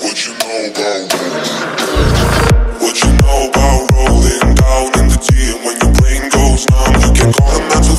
What you know about me?